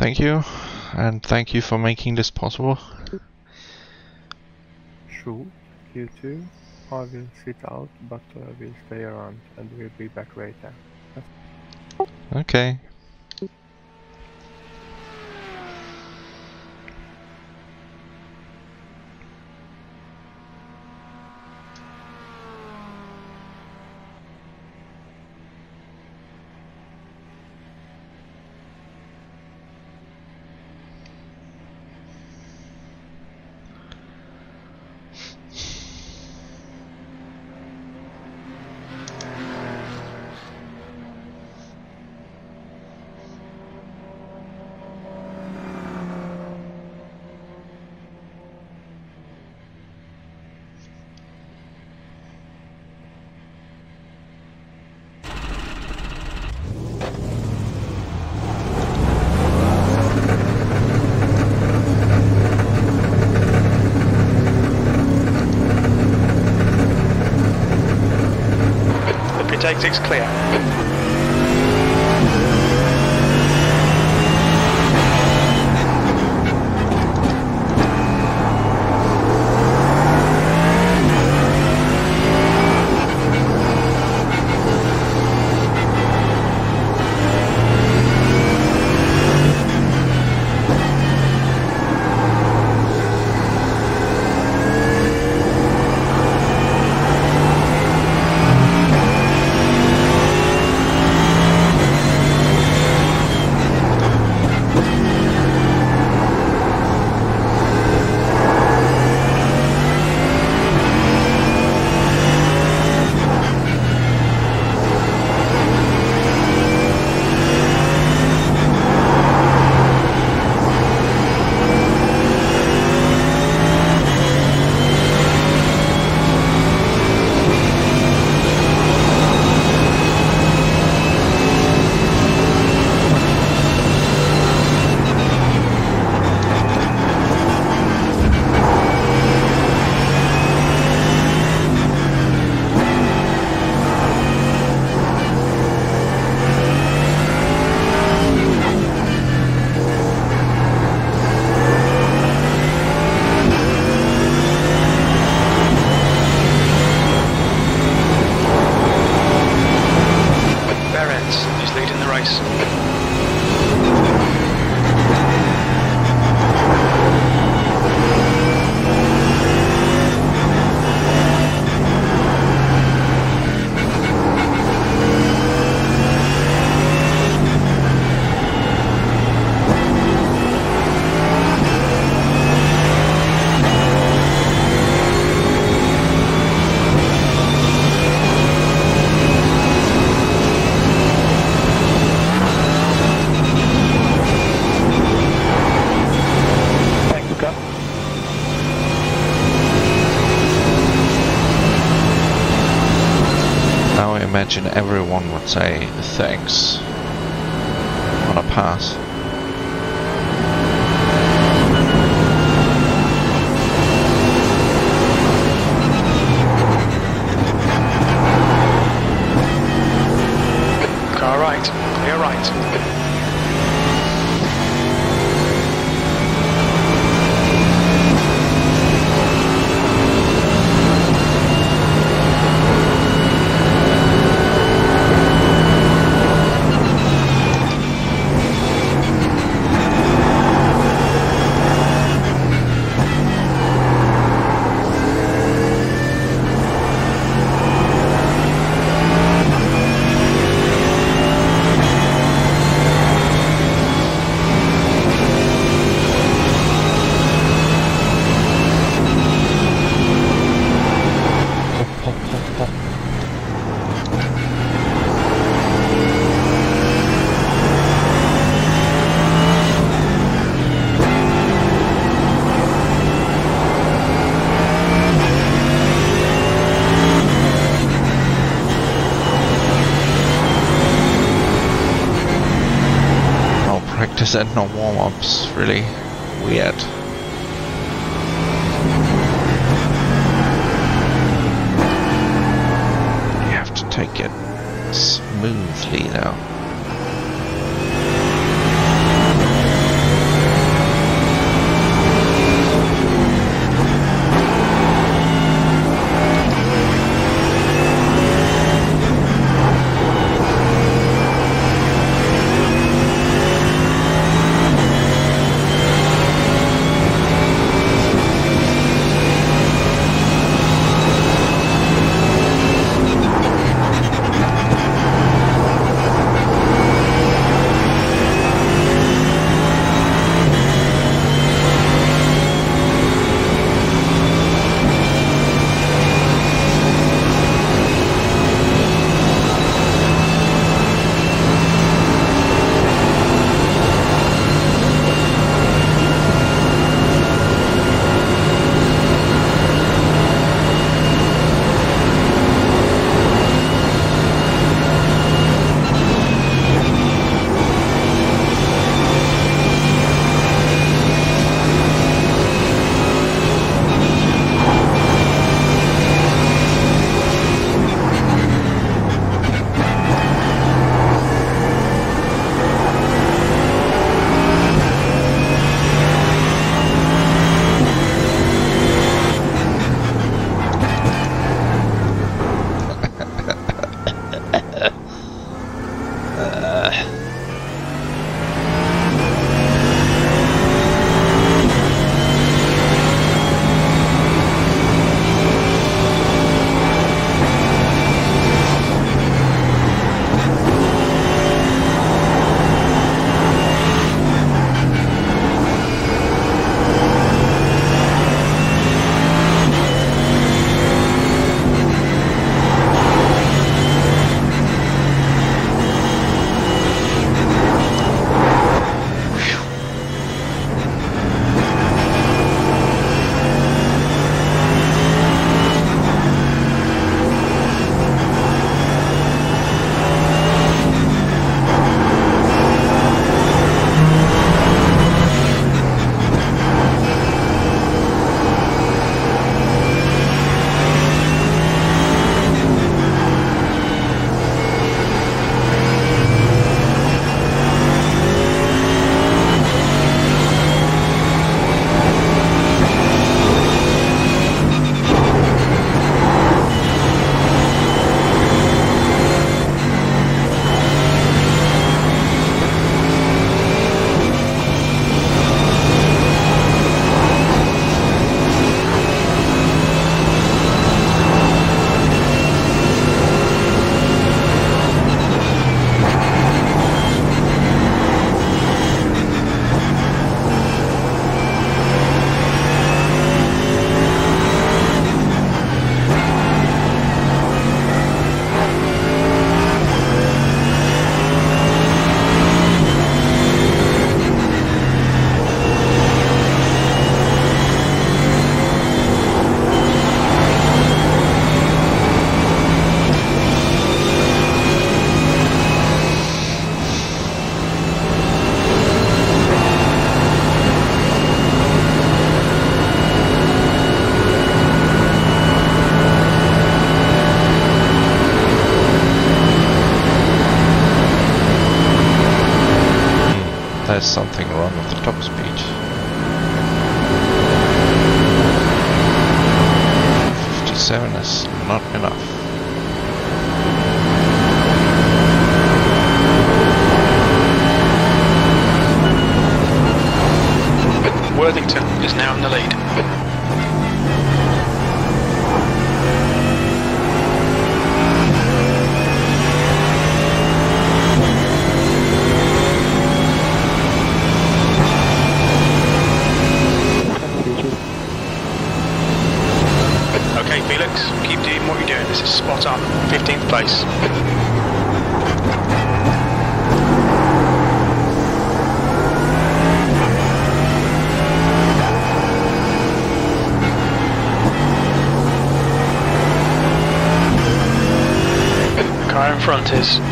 Thank you, and thank you for making this possible. Sure, you too. I will sit out, but uh, will stay around and we'll be back later. Okay. The pit exit's clear. Imagine everyone would say thanks on a pass. Car right, clear right. And no warm-ups. Really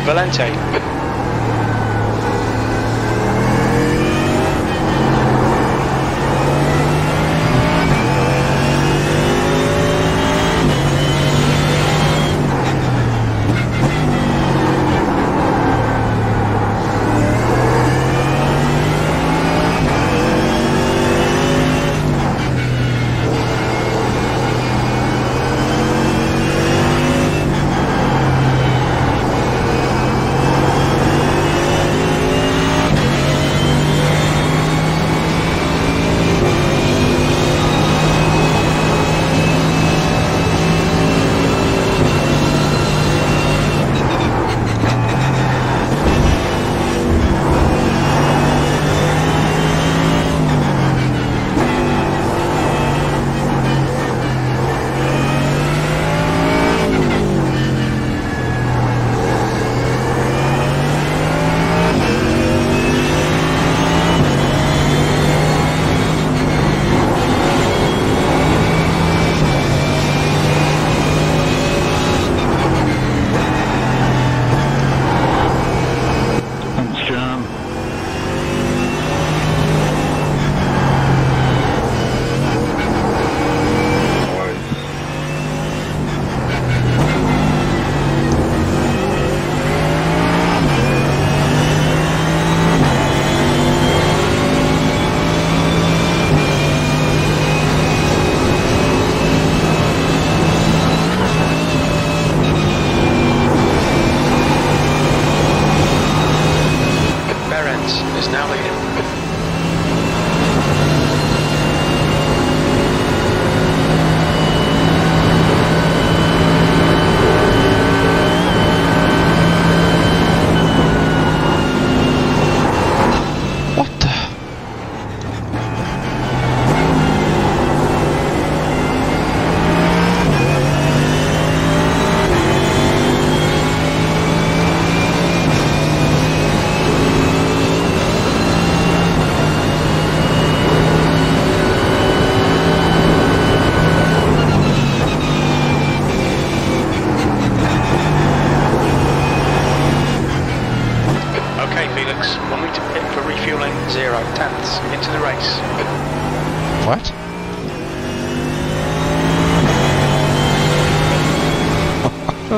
Valente.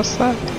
What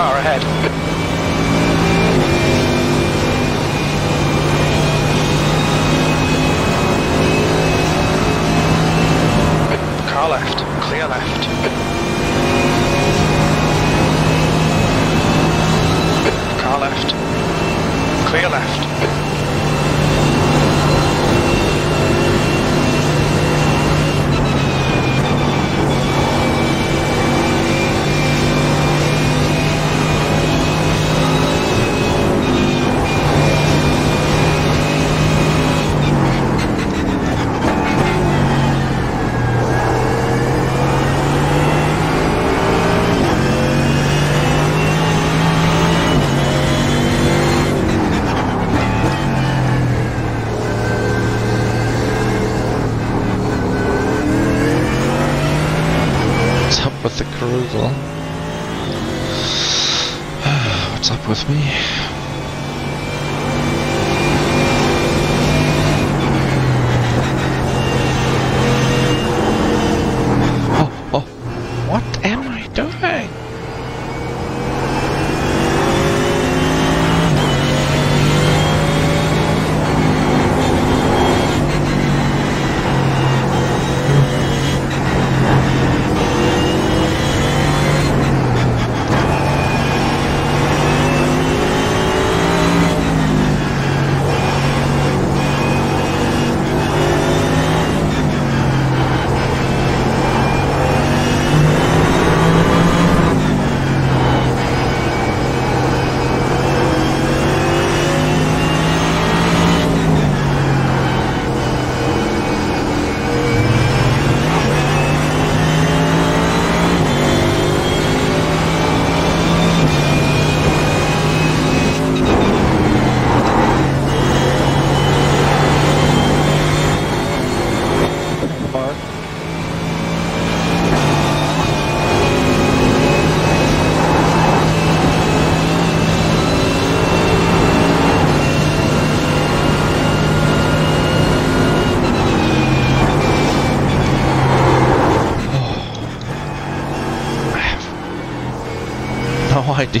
car ahead.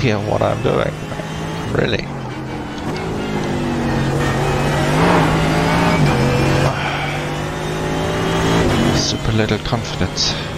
idea what I'm doing, really. Super little confidence.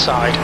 side.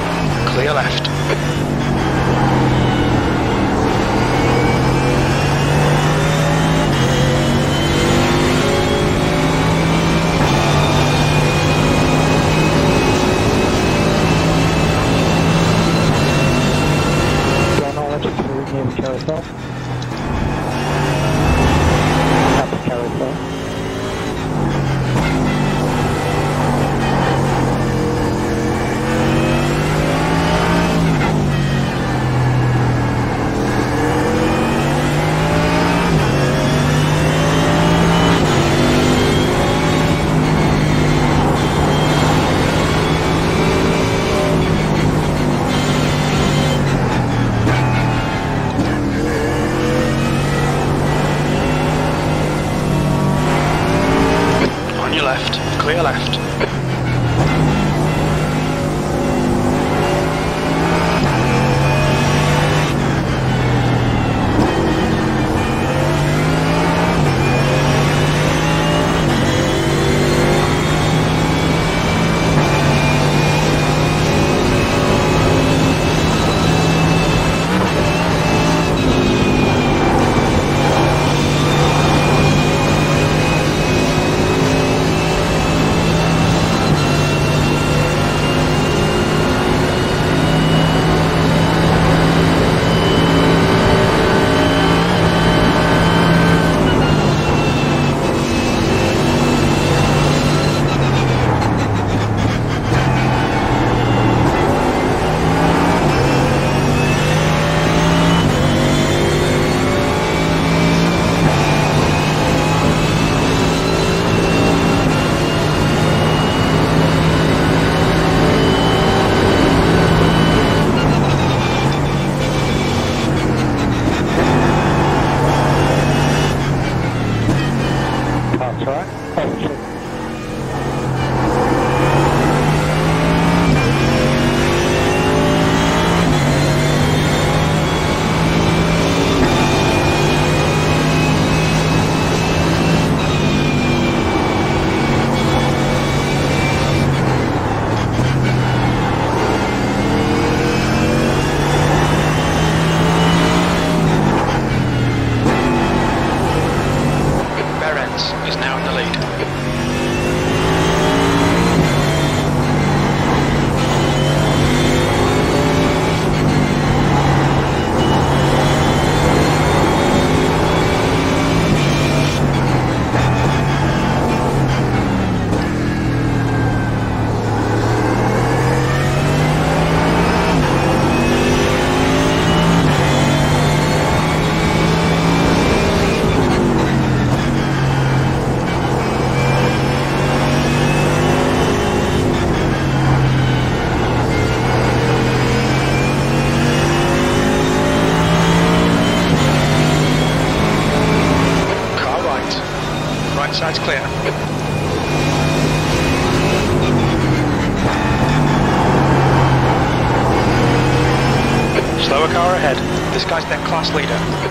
guy's their class leader.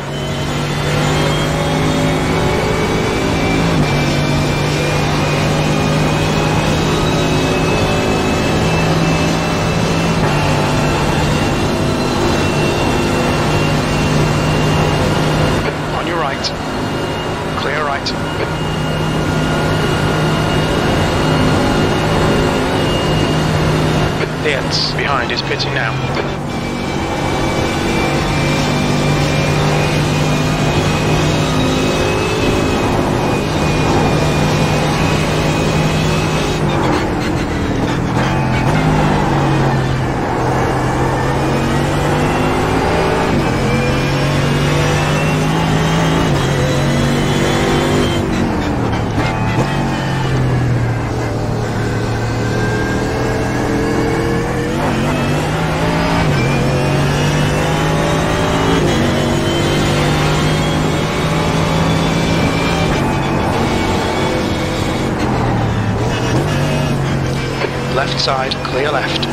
side, clear left.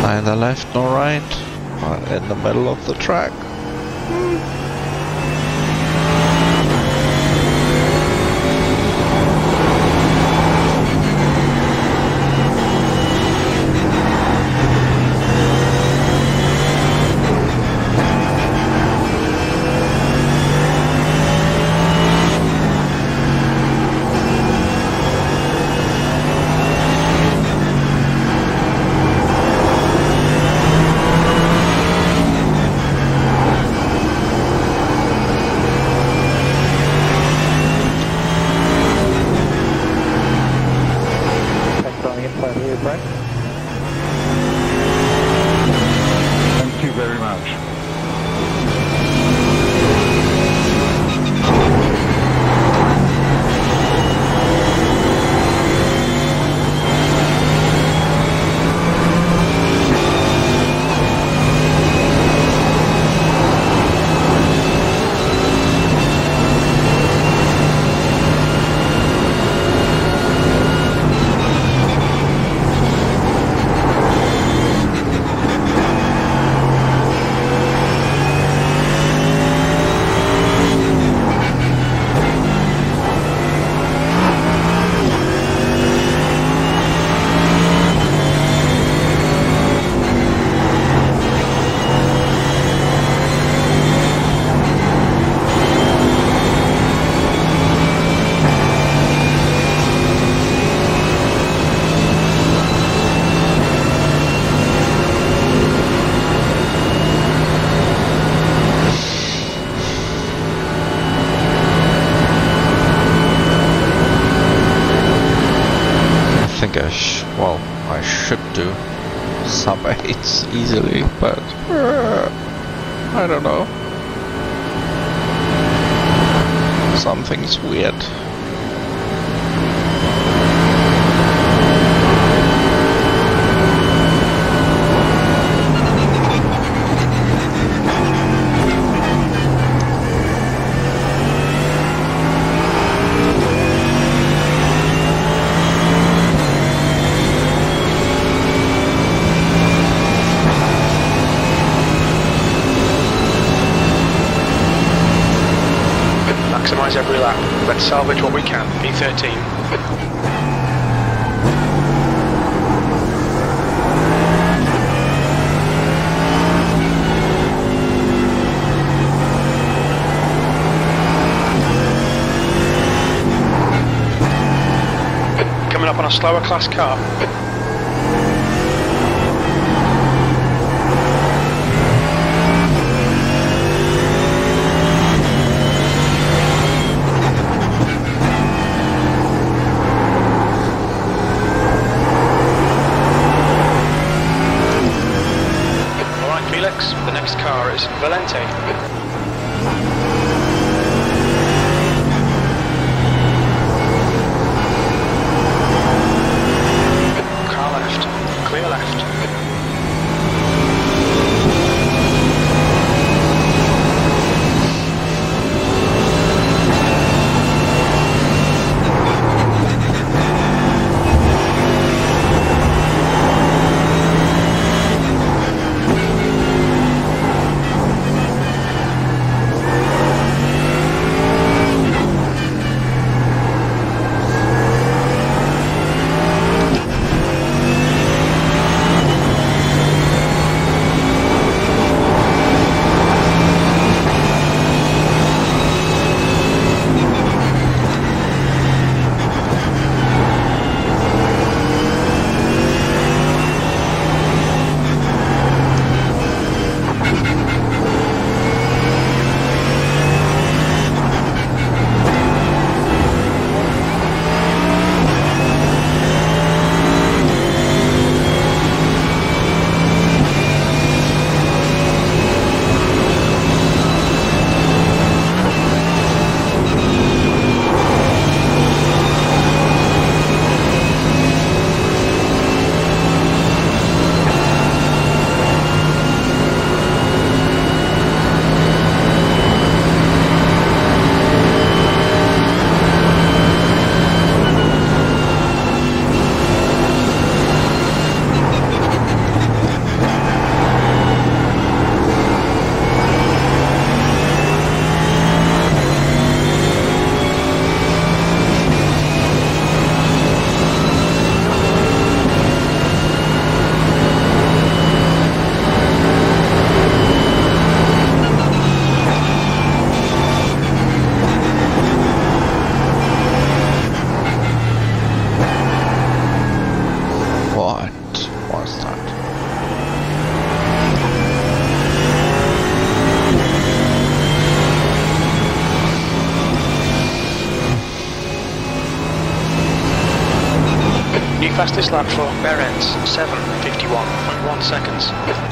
Neither left nor right, in the middle of the track. Let's salvage what we can. P13. Coming up on a slower class car. Fastest lap for Berens, 7.51.1 seconds.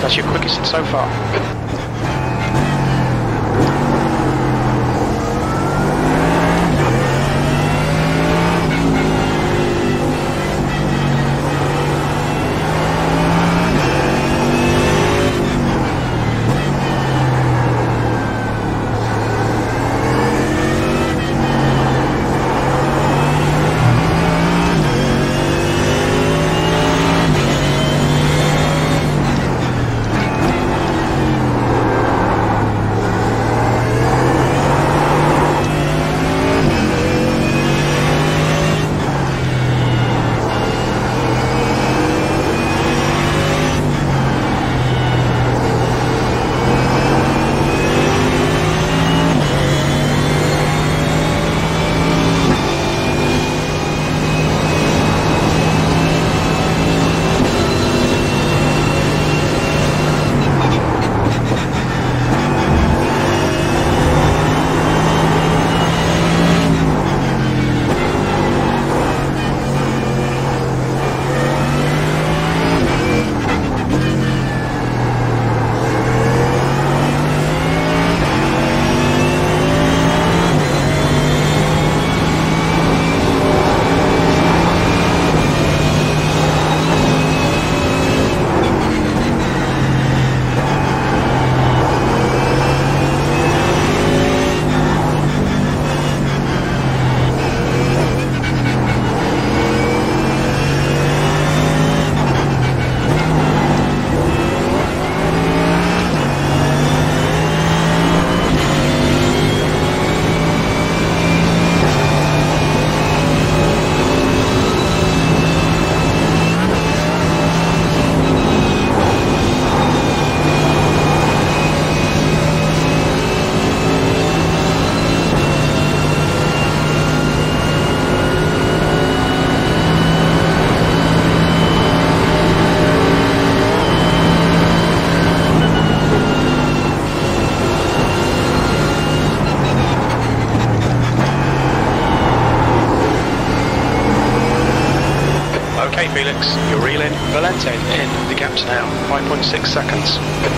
That's your quickest so far. Felix, you're reeling. Valente in. The gap's now 5.6 seconds.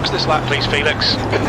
box this lap, please, Felix.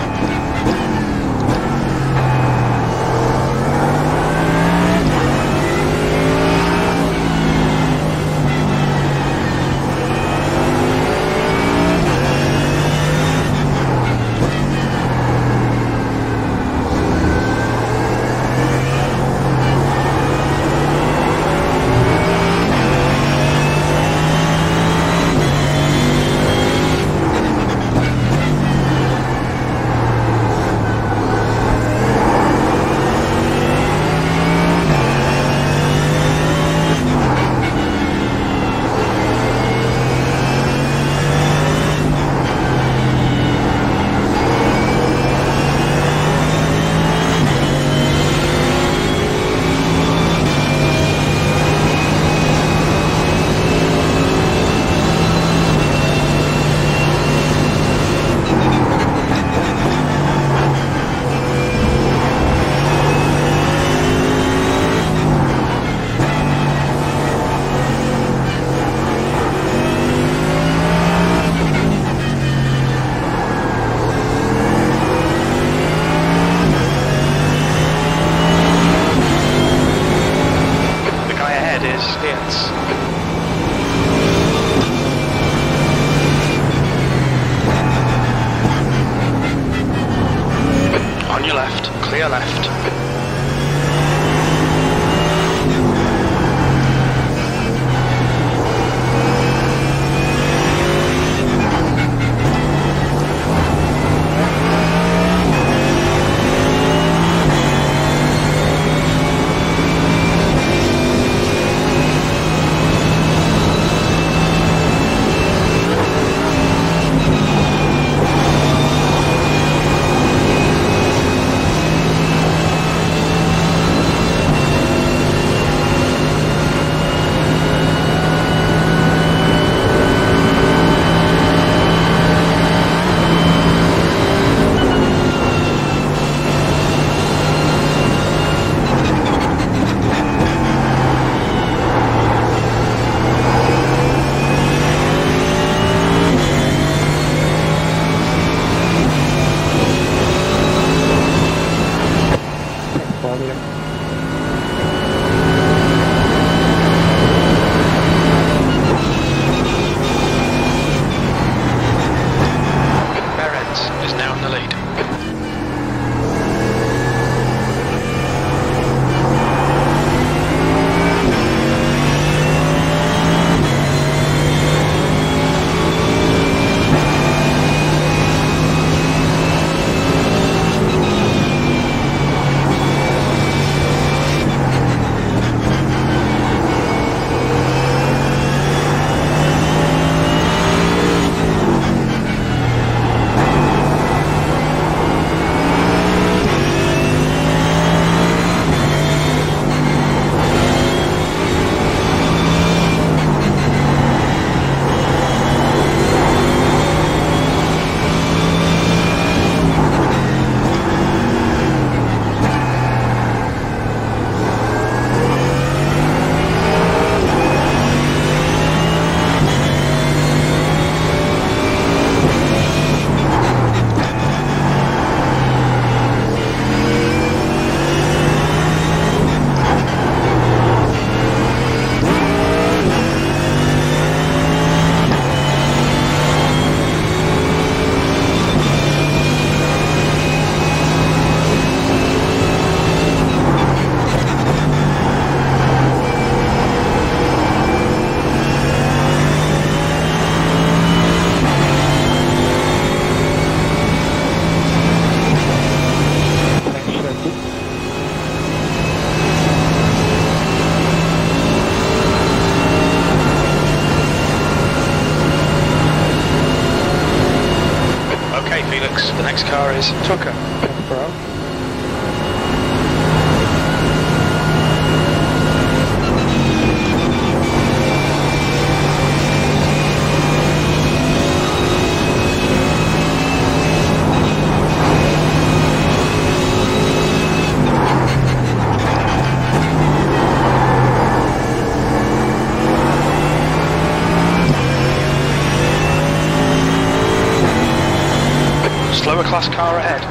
class car ahead.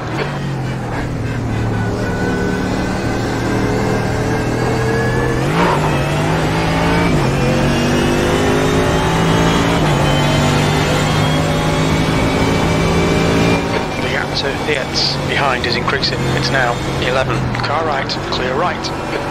the ETS behind is increasing. It's now 11. Car right, clear right.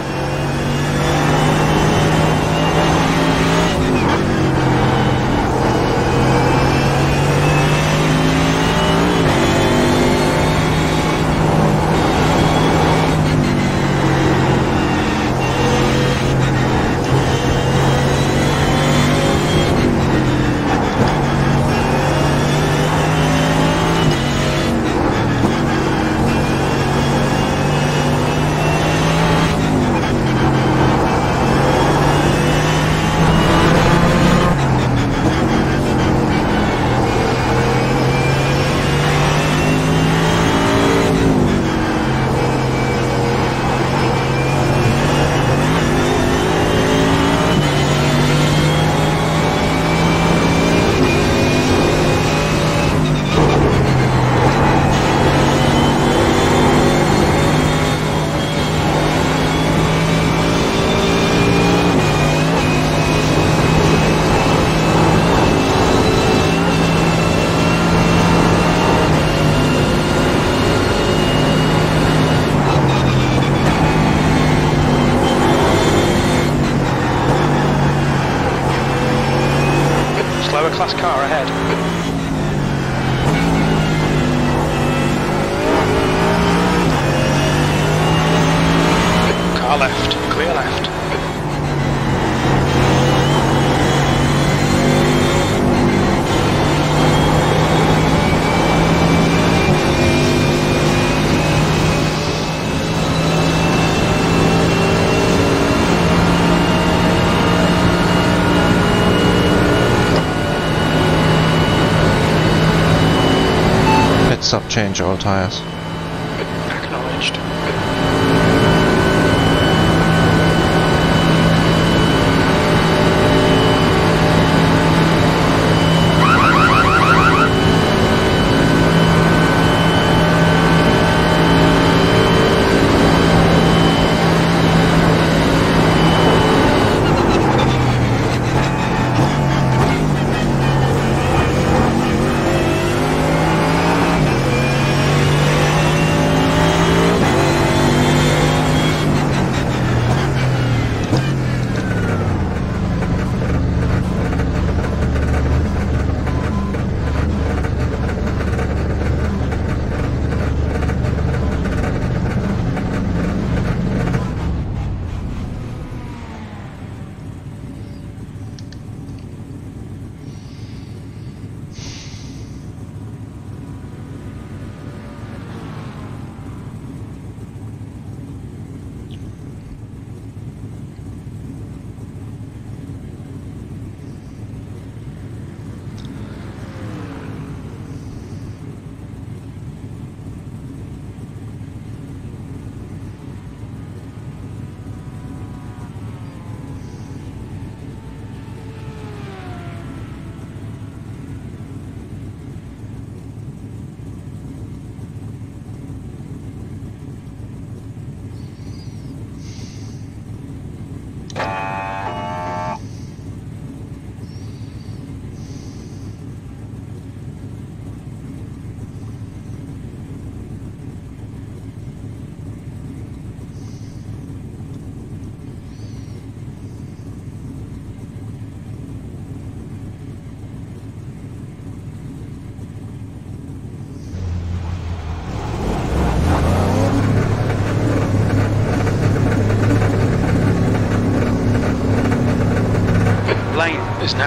Change all tires.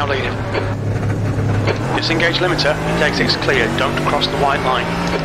Now leading. Disengage limiter, exit's clear, don't cross the white line.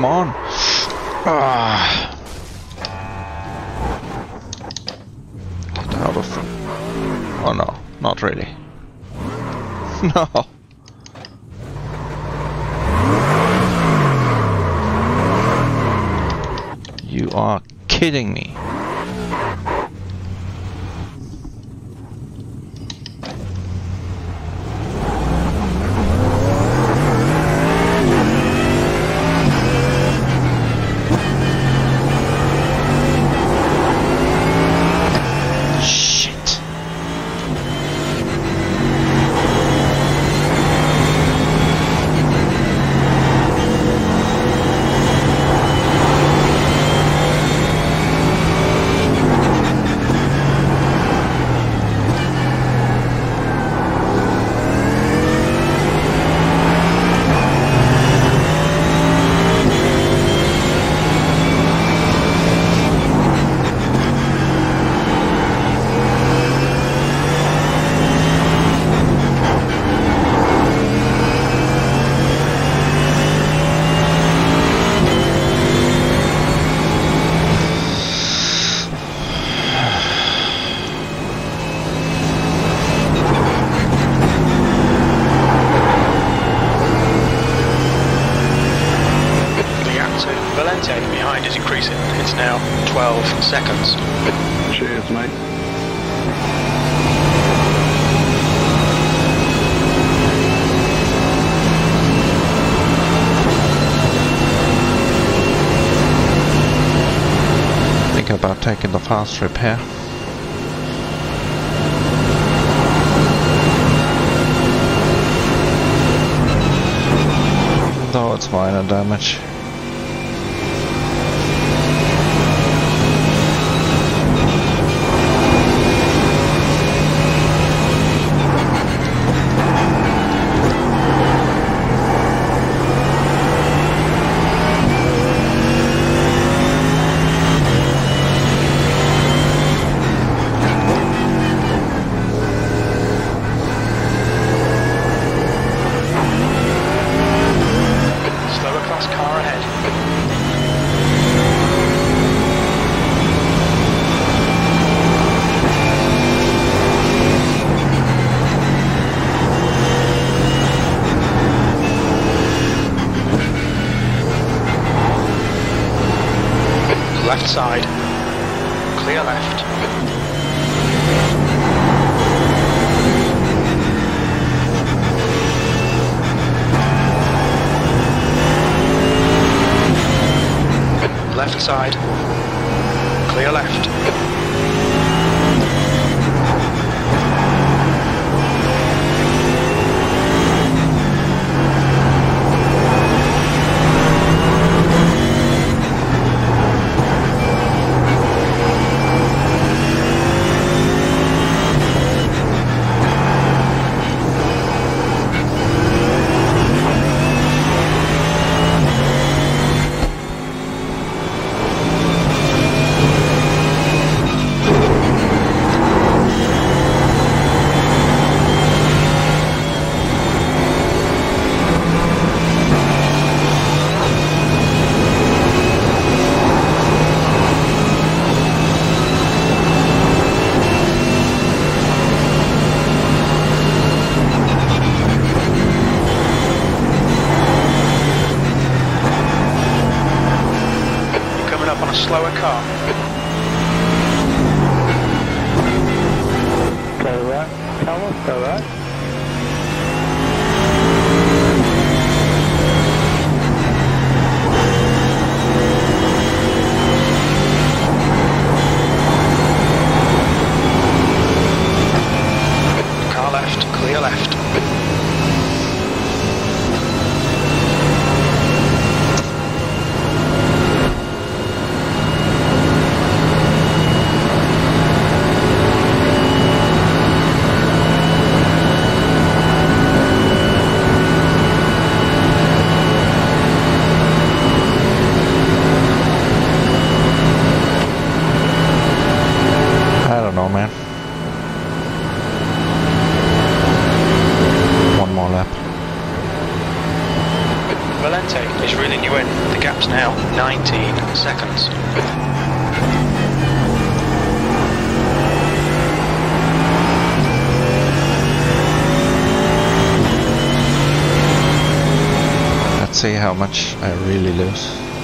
Come on. Ah. Get out of. Oh no, not really. no. You are kidding me. Shit. The gap to Valente behind is increasing. It's now 12 seconds. Cheers, mate. Think about taking the fast repair. Though it's minor damage. Much I really lose.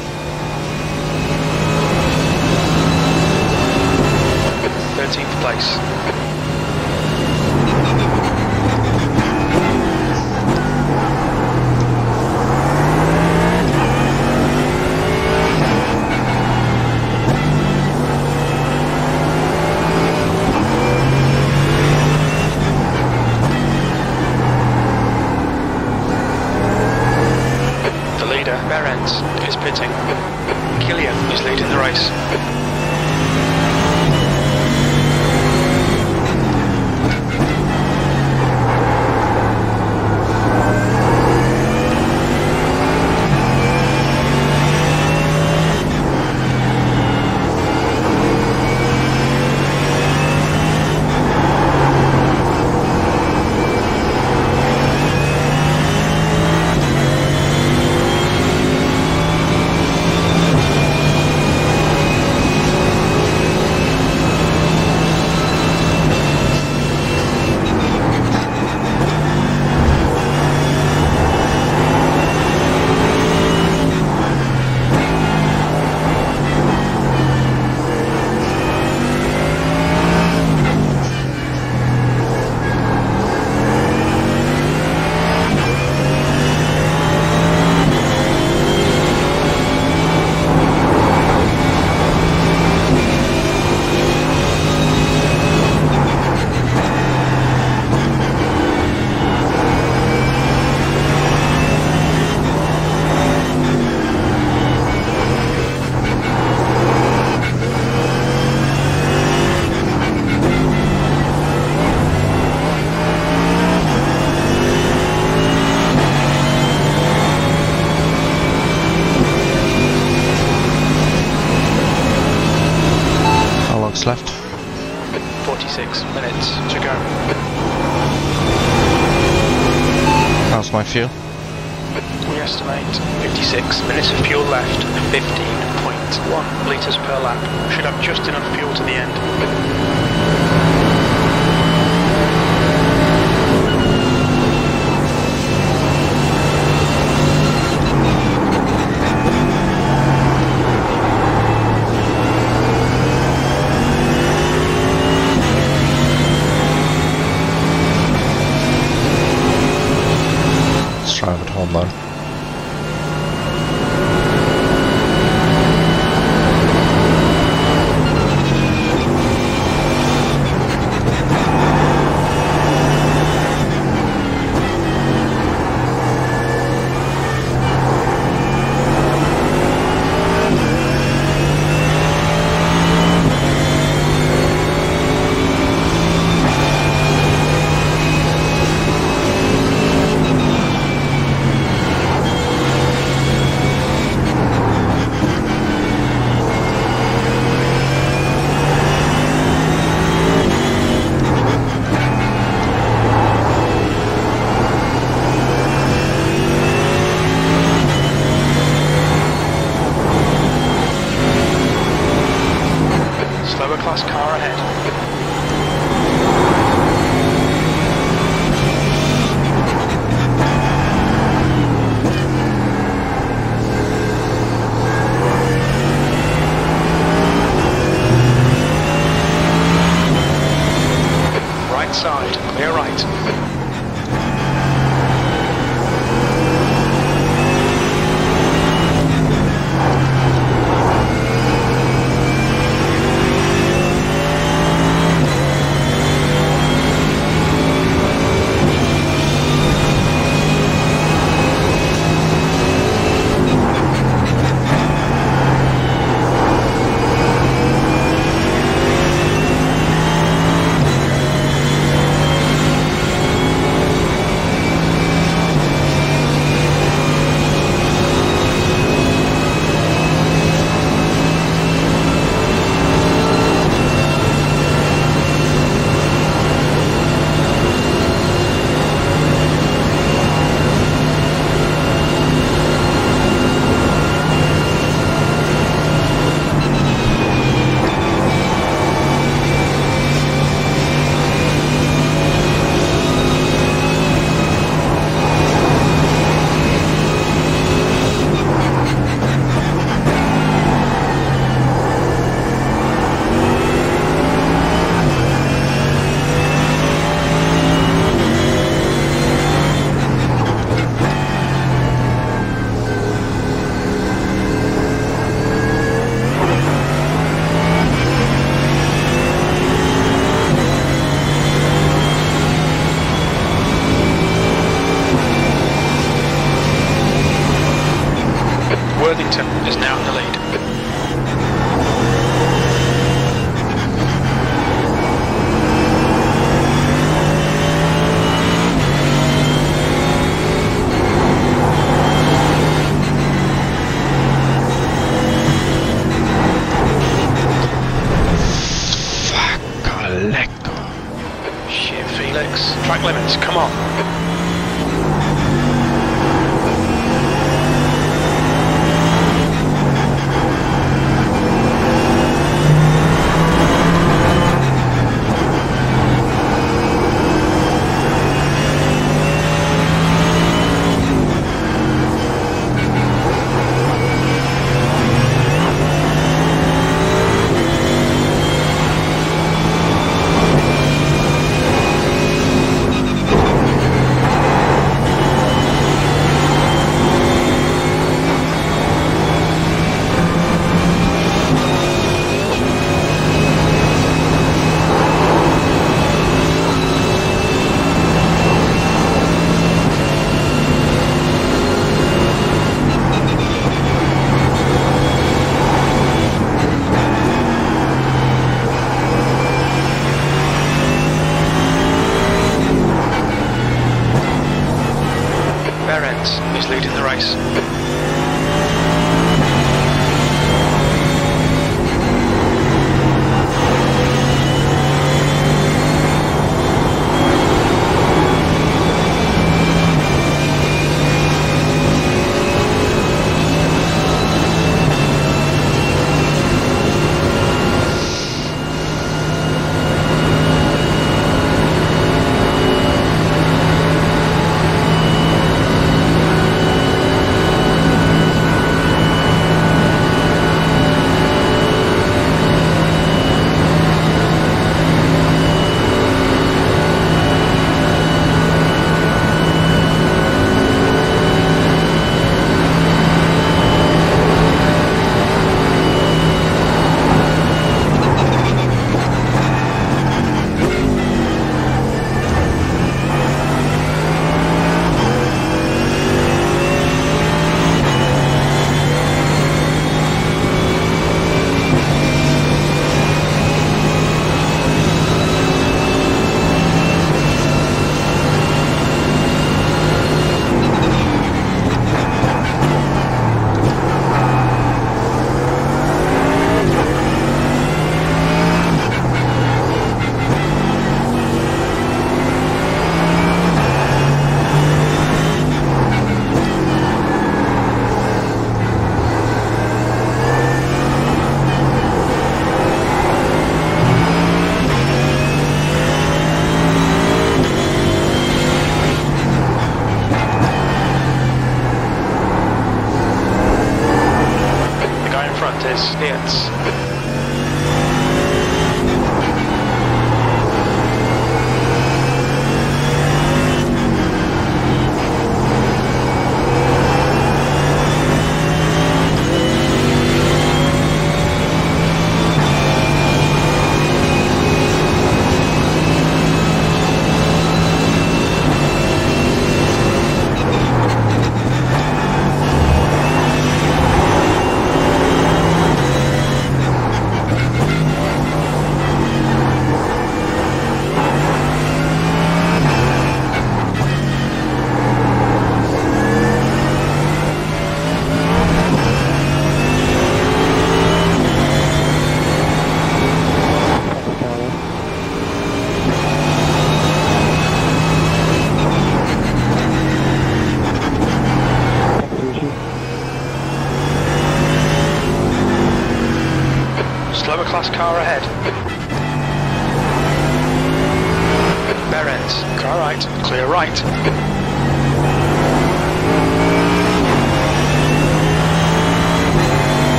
Car ahead.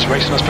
He's racing us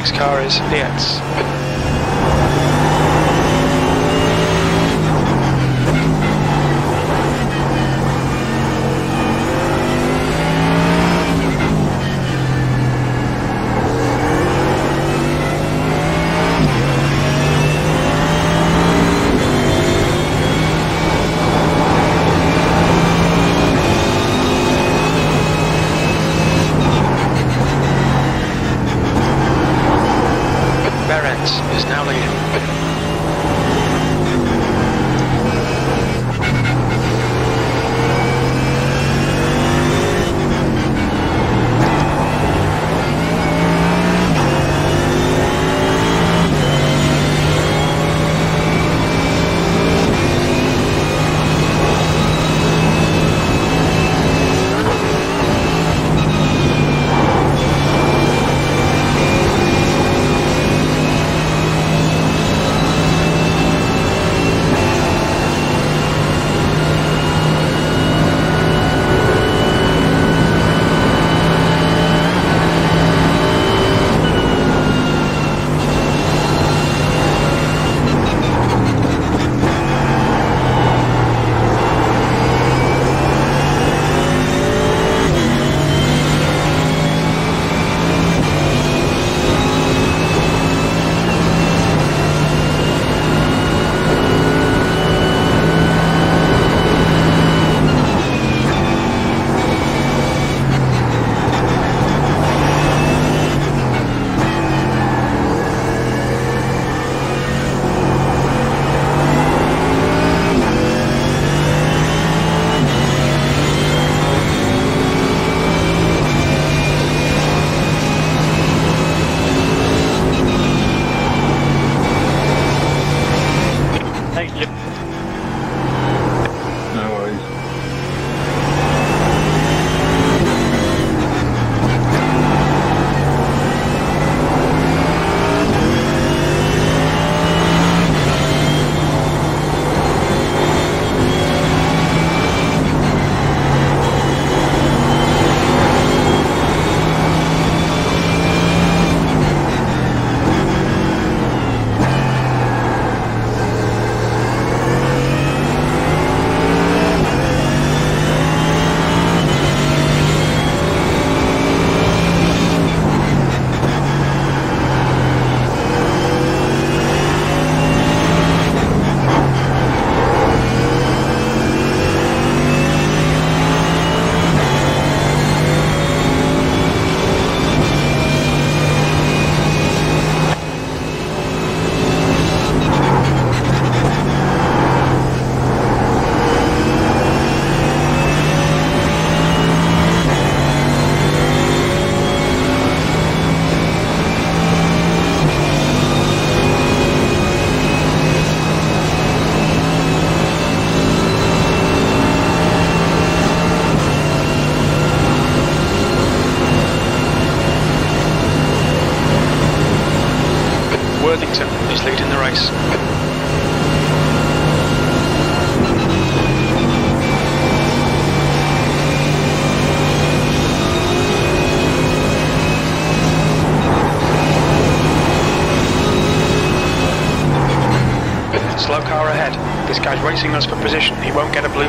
next car is Lietz. Position. He won't get a blue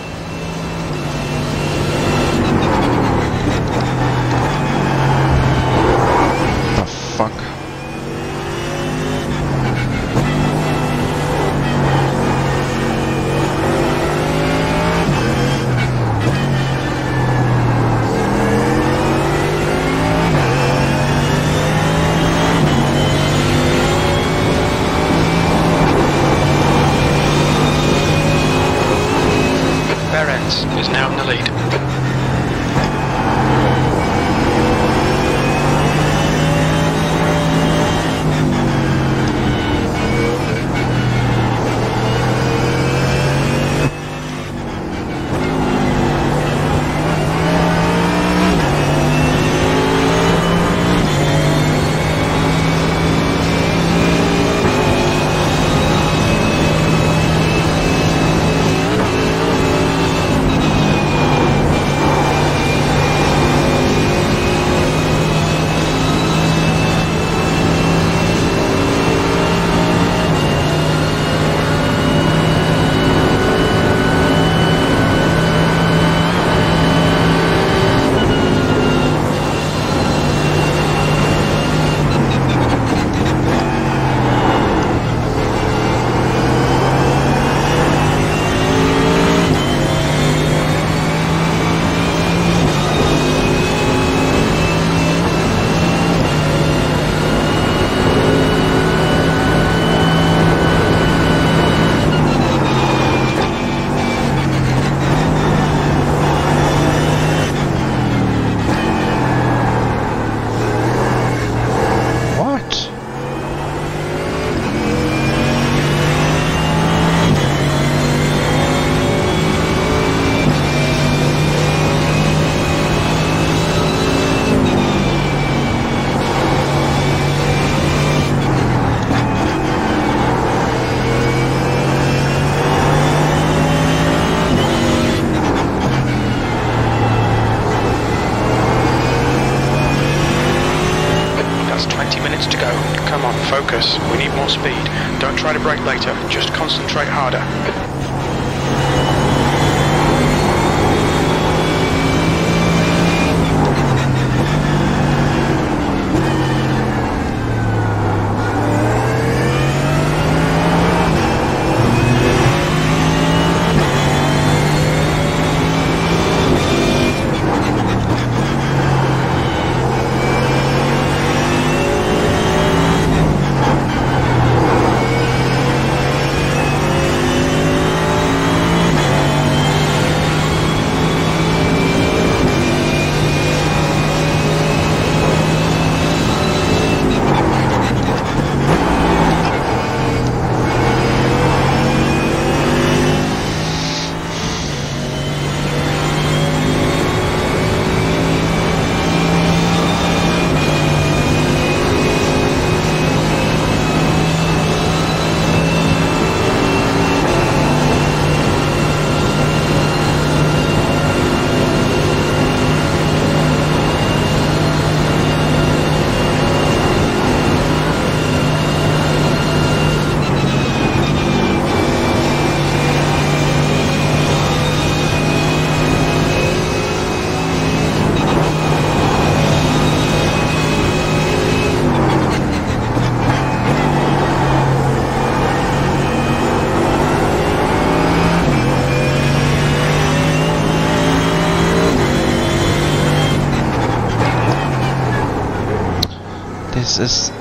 This is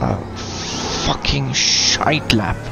a fucking shite lap.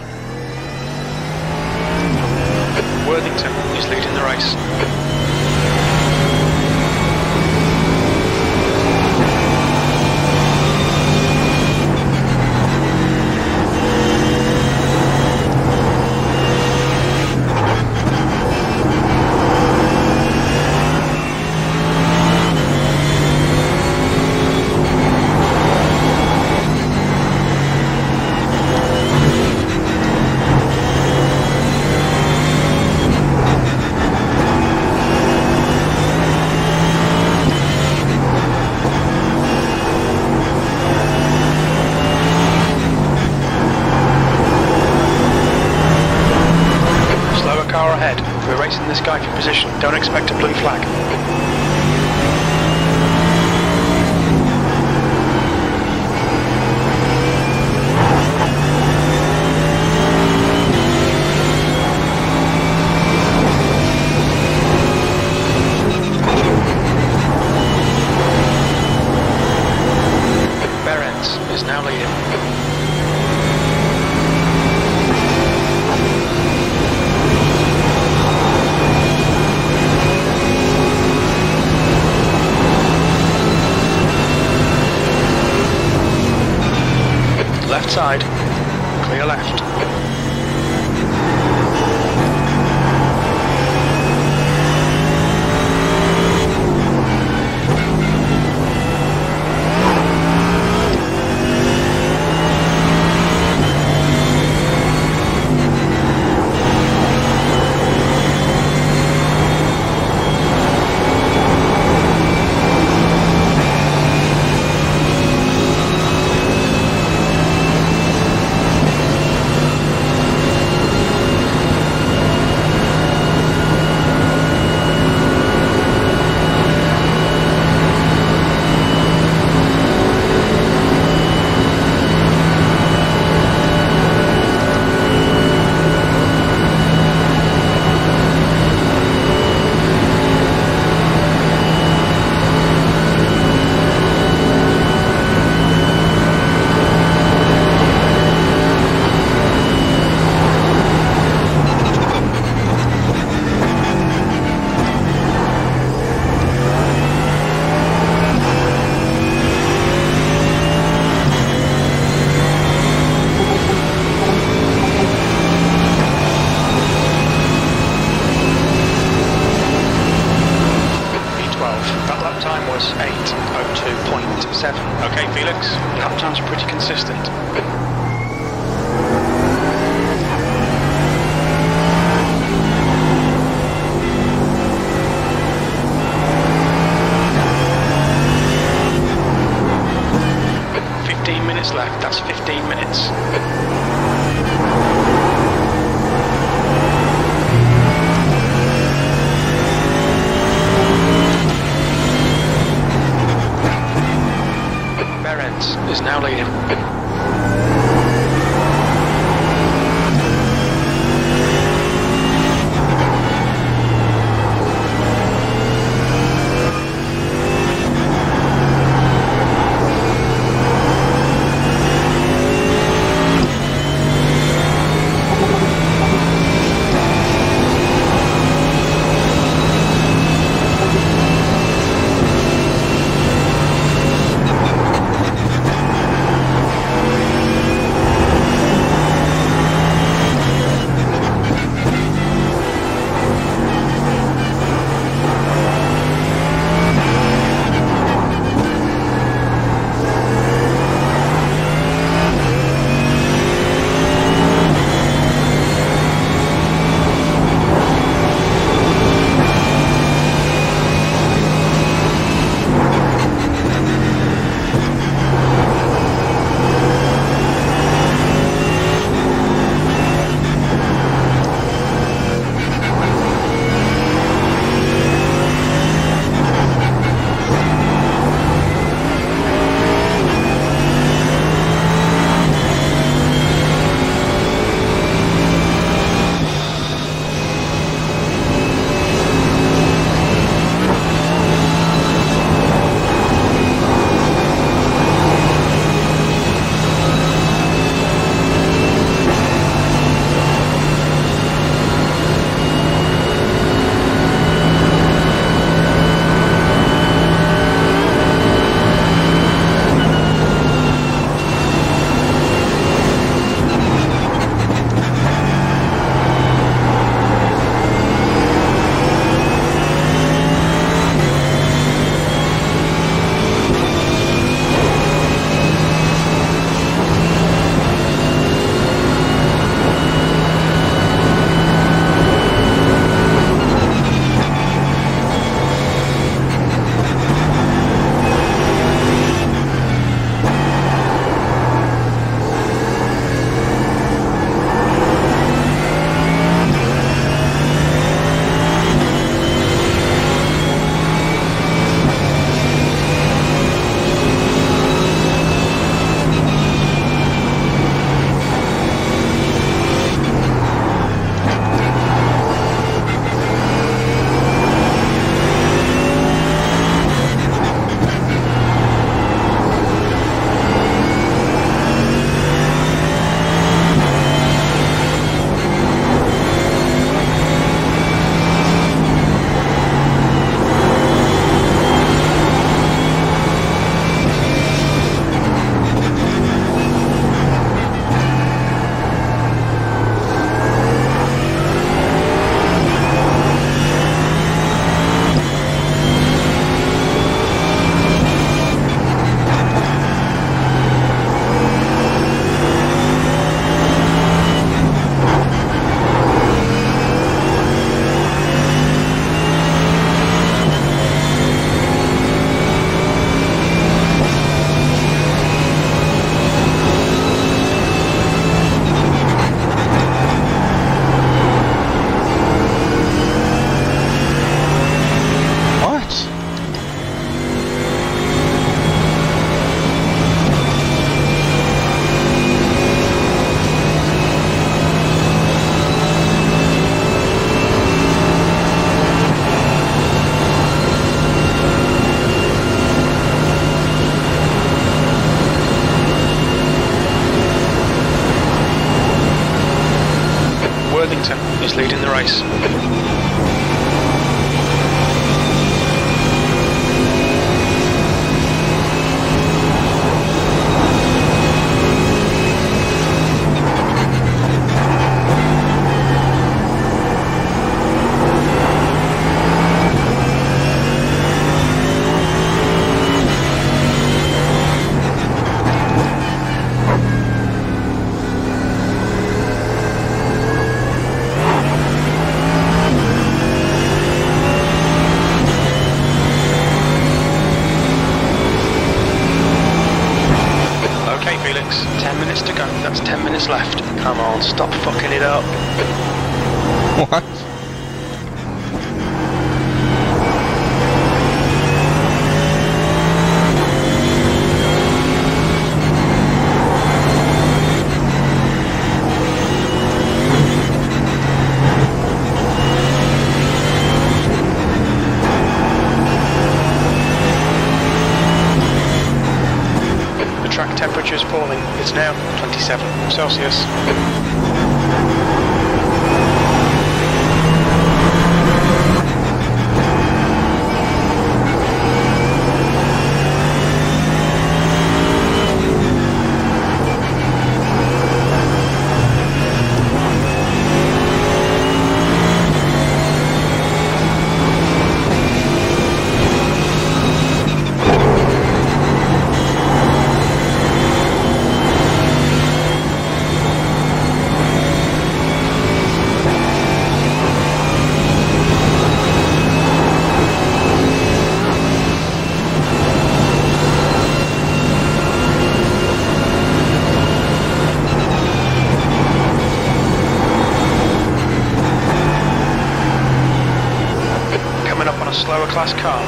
A slower class car.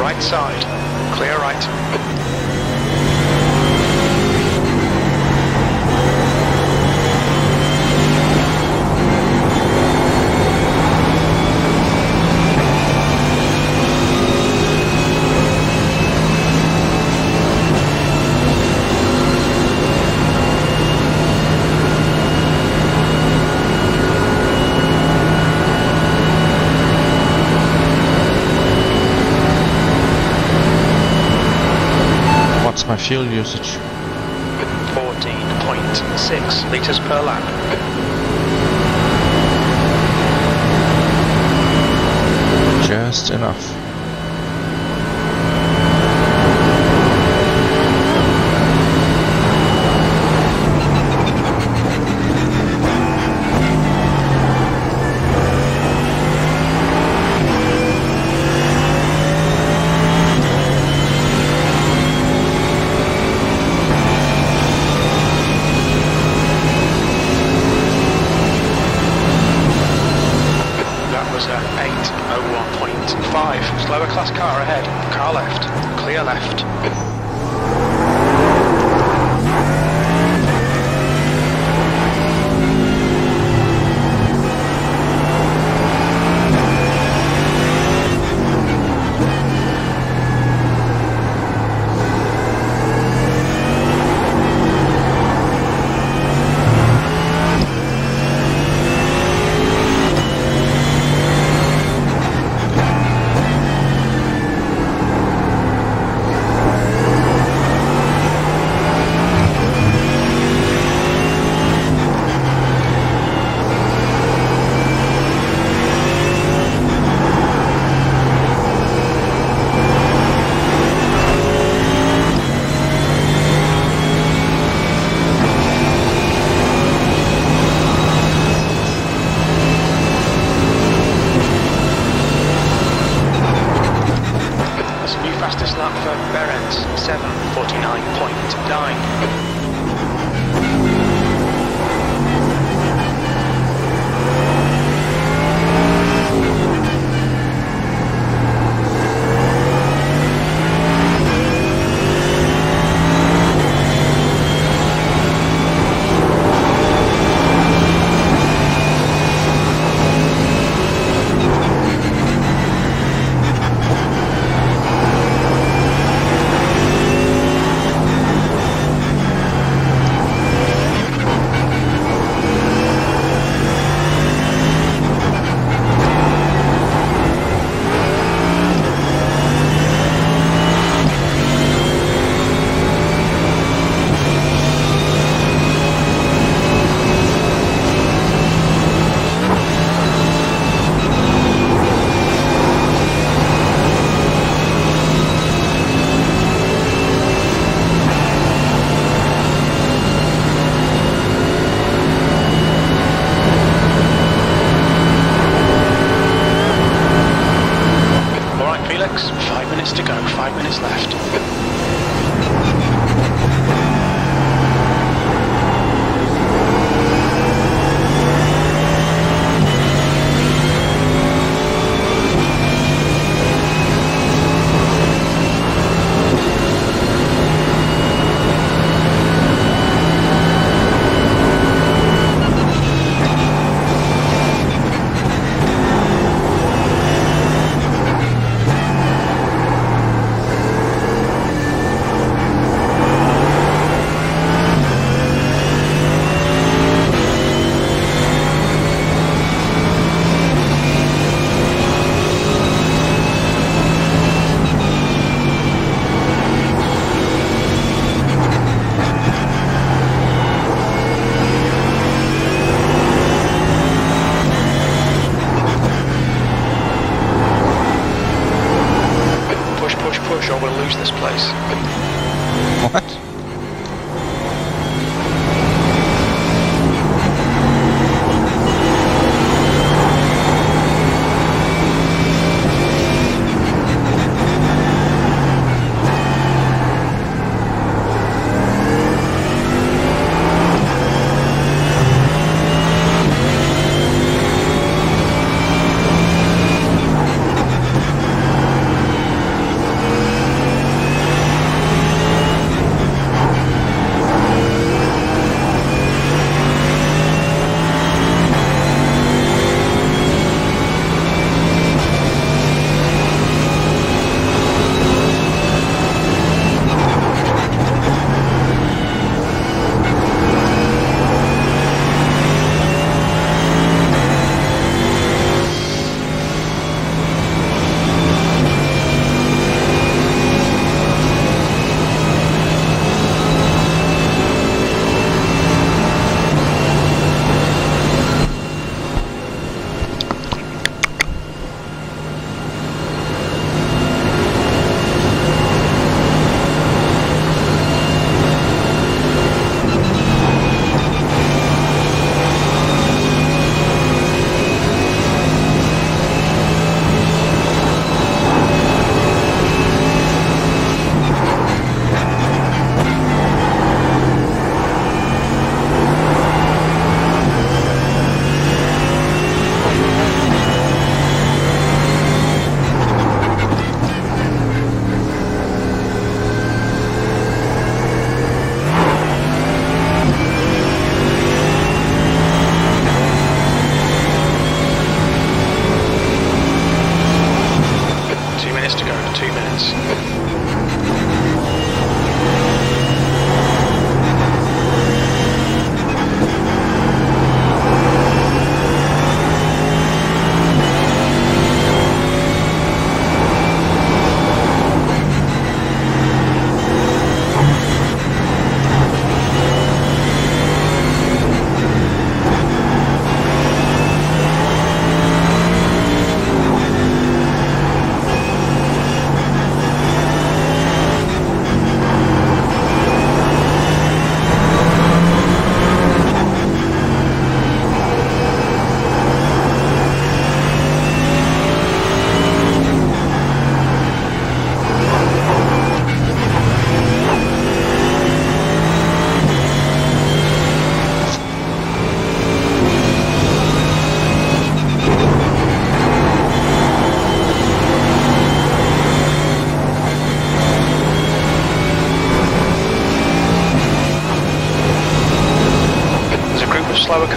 Right side. Clear right. What's my fuel usage? 14.6 litres per lap. Just enough. That was a 801.5. Slower class car ahead. Car left. Clear left. That's a new fastest lap for Berends. 7.49.9.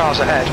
cars ahead.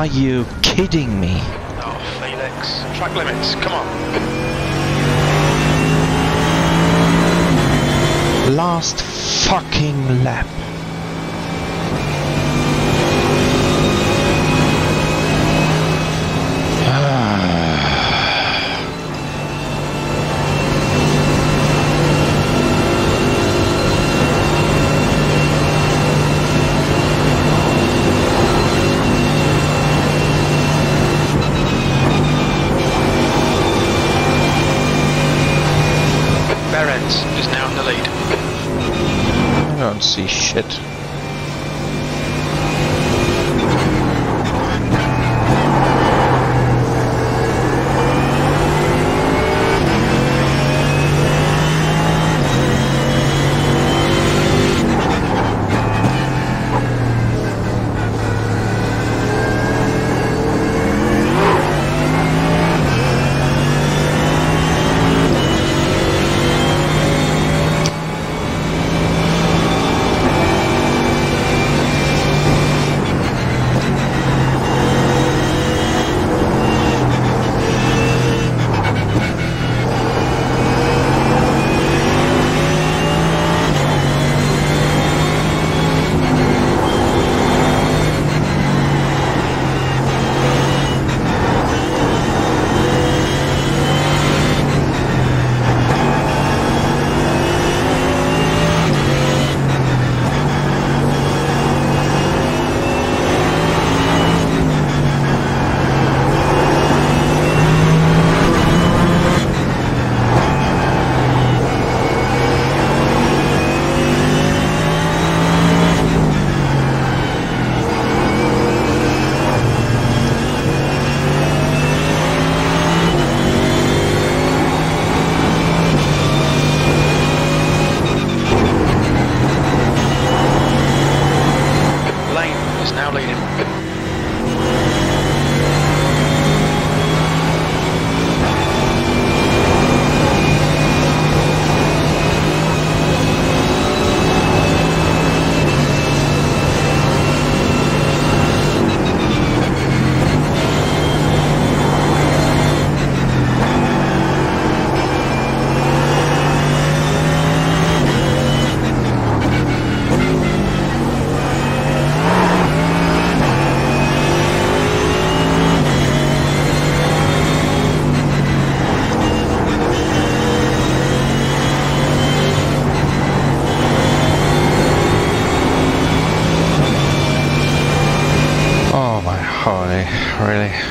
Are you really.